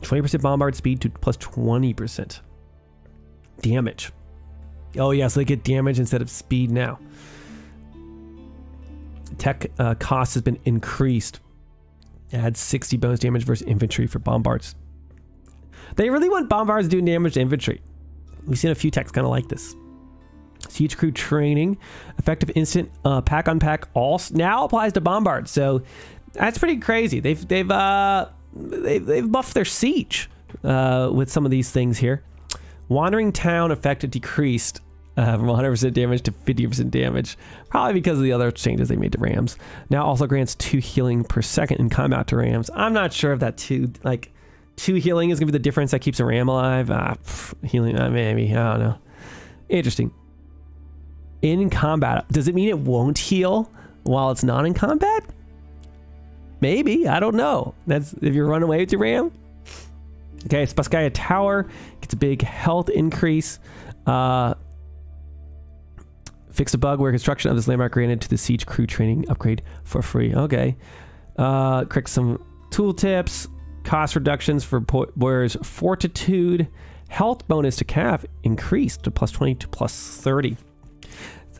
20% bombard speed to plus 20% damage. Oh, yeah, so they get damage instead of speed now. Tech uh, cost has been increased. Add 60 bonus damage versus infantry for bombards. They really want bombards doing damage to infantry. We've seen a few techs kind of like this. Siege crew training, effective instant uh, pack on pack all now applies to bombards. So that's pretty crazy. They've they've uh they've, they've buffed their siege uh, with some of these things here. Wandering Town effect decreased uh, from 100% damage to 50% damage, probably because of the other changes they made to Rams. Now also grants two healing per second in combat to Rams. I'm not sure if that two, like, two healing is going to be the difference that keeps a Ram alive. Ah, pff, healing, uh, maybe, I don't know. Interesting. in combat. Does it mean it won't heal while it's not in combat? Maybe. I don't know. That's if you're run away with your ram. Okay, Spasskaya Tower gets a big health increase. Uh, fixed a bug where construction of this landmark granted to the siege crew training upgrade for free. Okay. Uh, correct some tooltips, cost reductions for Boyar's fortitude, health bonus to calf increased to plus 20 to plus 30.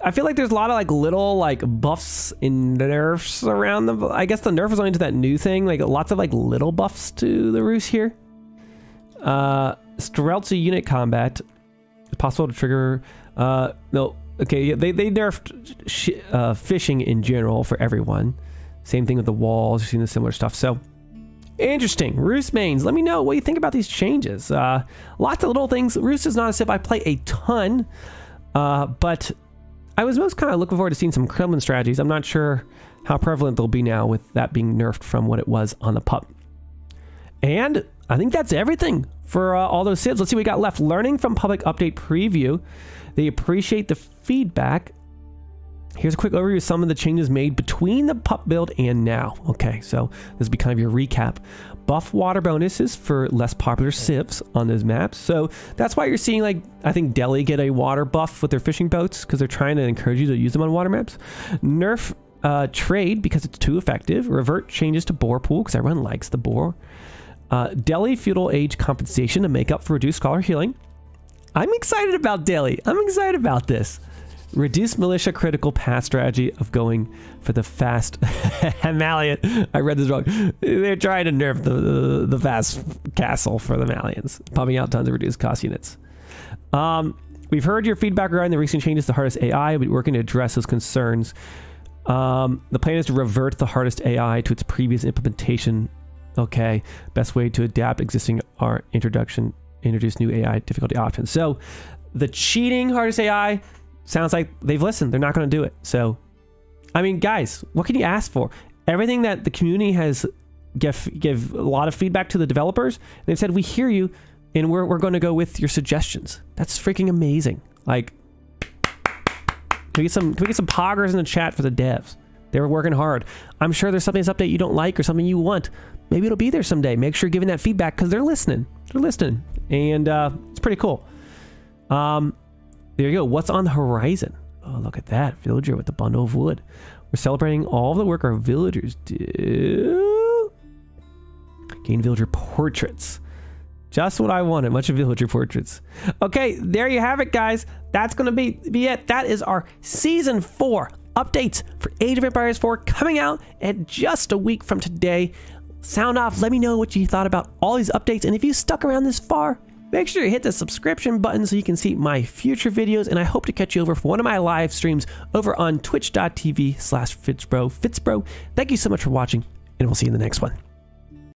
I feel like there's a lot of like little like buffs and nerfs around them. I guess the nerf is only to that new thing. Like lots of like little buffs to the Rus here. Uh, Streltsy unit combat. Possible to trigger. Uh, no, okay, yeah, they they nerfed uh, fishing in general for everyone. Same thing with the walls. You've seen the similar stuff. So interesting. Rus mains. Let me know what you think about these changes. Uh, lots of little things. Rus is not a civ I play a ton, uh, but I was most kind of looking forward to seeing some Kremlin strategies. I'm not sure how prevalent they'll be now with that being nerfed from what it was on the pup. And I think that's everything for uh, all those civs. Let's see what we got left. Learning from public update preview. They appreciate the feedback. Here's a quick overview of some of the changes made between the pup build and now. Okay, so this will be kind of your recap. Buff water bonuses for less popular civs on those maps. So that's why you're seeing like, I think Delhi get a water buff with their fishing boats because they're trying to encourage you to use them on water maps. Nerf uh, trade because it's too effective. Revert changes to boar pool because everyone likes the boar. Uh, Delhi feudal age compensation to make up for reduced scholar healing. I'm excited about Delhi. I'm excited about this. Reduce militia critical path strategy of going for the fast <laughs> Malian. I read this wrong. They're trying to nerf the, the, the fast castle for the Malians, pumping out tons of reduced cost units. Um, we've heard your feedback regarding the recent changes to hardest AI. We're working to address those concerns. Um, the plan is to revert the hardest AI to its previous implementation Okay, best way to adapt existing are introduction, introduce new AI difficulty options. So the cheating hardest AI sounds like they've listened. They're not going to do it. So, I mean, guys, what can you ask for? Everything that the community has give give a lot of feedback to the developers. They've said we hear you, and we're we're going to go with your suggestions. That's freaking amazing. Like, can we get some can we get some poggers in the chat for the devs? They were working hard. I'm sure there's something in this update you don't like or something you want maybe it'll be there someday. Make sure you're giving that feedback because they're listening. They're listening, and uh, it's pretty cool. Um, there you go. What's on the horizon? Oh, look at that villager with the bundle of wood. We're celebrating all the work our villagers do. Gain villager portraits. Just what I wanted. Much of villager portraits. Okay, there you have it, guys. That's going to be, be it. That is our season four updates for Age of Empires 4 coming out at just a week from today. Sound off, let me know what you thought about all these updates, and if you stuck around this far, make sure you hit the subscription button so you can see my future videos, and I hope to catch you over for one of my live streams over on twitch.tv slash fitzbro. Fitzbro, thank you so much for watching, and we'll see you in the next one.